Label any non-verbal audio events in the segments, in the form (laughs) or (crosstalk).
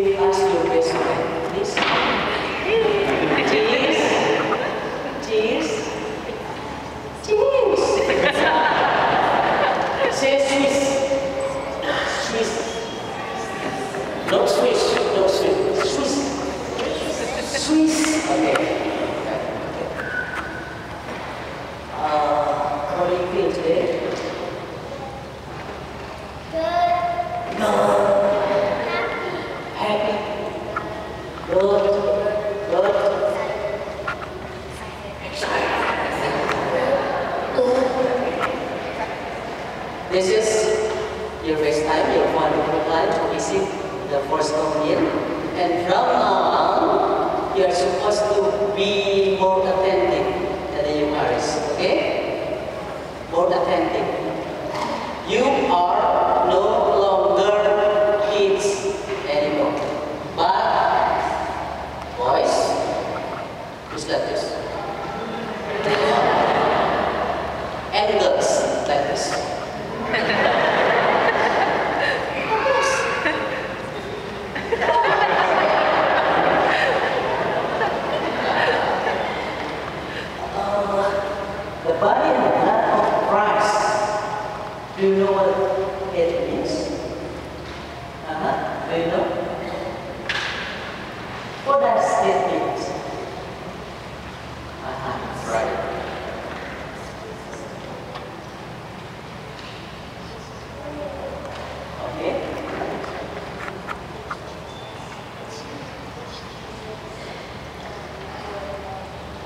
give us your please. Say Swiss. Swiss. Not Swiss. Not Swiss. Swiss. Swiss. Okay. Uh, how are you feeling today? This is your first time, your wonderful time to visit the first communion. And from who's like like this. The body and the blood of Christ. Do you know what it means? Uh-huh. Do you know? What does it mean? Uh-huh. Right. Okay.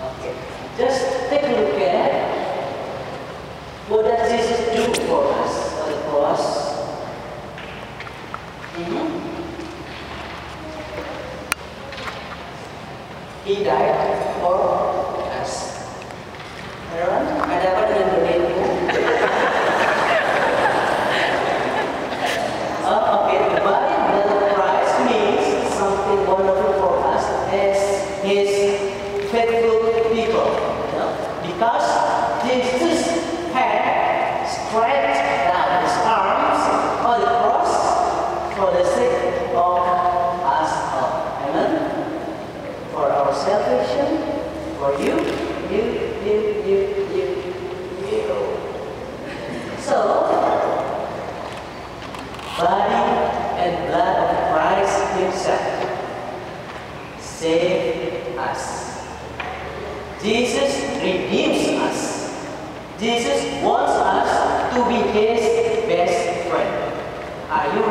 Okay. Just take a look at what does Jesus do for us on the cross. Mhm. He died for us. Aaron, ada apa dengan dunia itu? (laughs) Oh, okay, the blood of Christ means something wonderful for us as His faithful people. you know, Because Jesus had stretched out His arms on the cross for the sake of us all. Amen? For our salvation, for you, you, you, you, you, you. So, body and blood of Christ Himself save us. Jesus redeems us. Jesus wants us to be His best friend. Are you